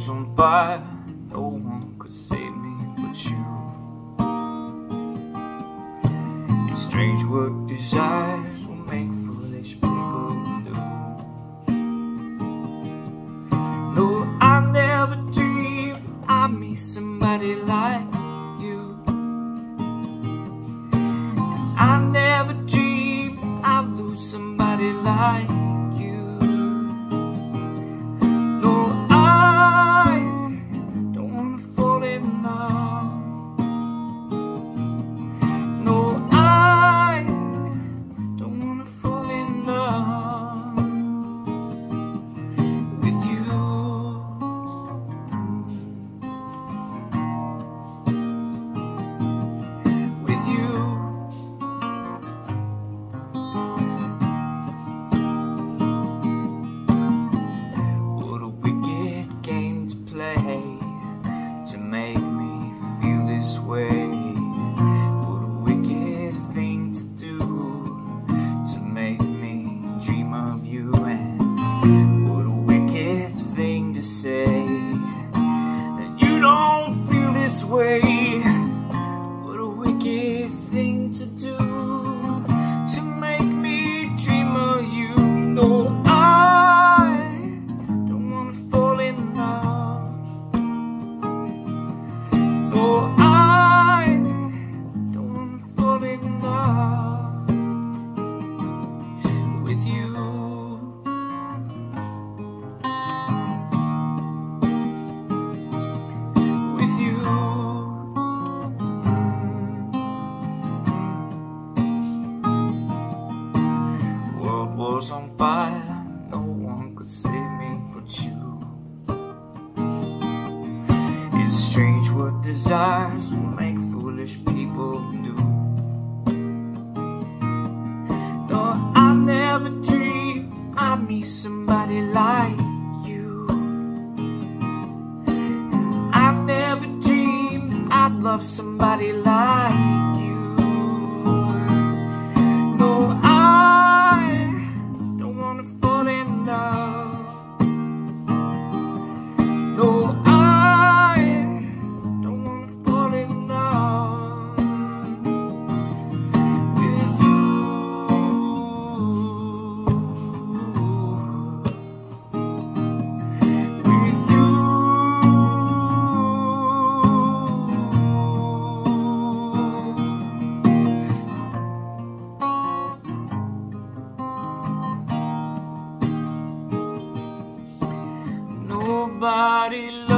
was on fire, no one could save me but you. It's strange what desires will make foolish people do. No, I never dreamed I'd meet somebody like play to make me feel this way. What a wicked thing to do to make me dream of you. And what a wicked thing to say that you don't feel this way. What a wicked thing to do to make me dream of you. No, No, I don't wanna fall in love with you. With you. World was on fire, no one could save me but you. It's strange what desires will make foolish people do. No, I never dreamed I'd meet somebody like you. I never dreamed I'd love somebody like you. Nobody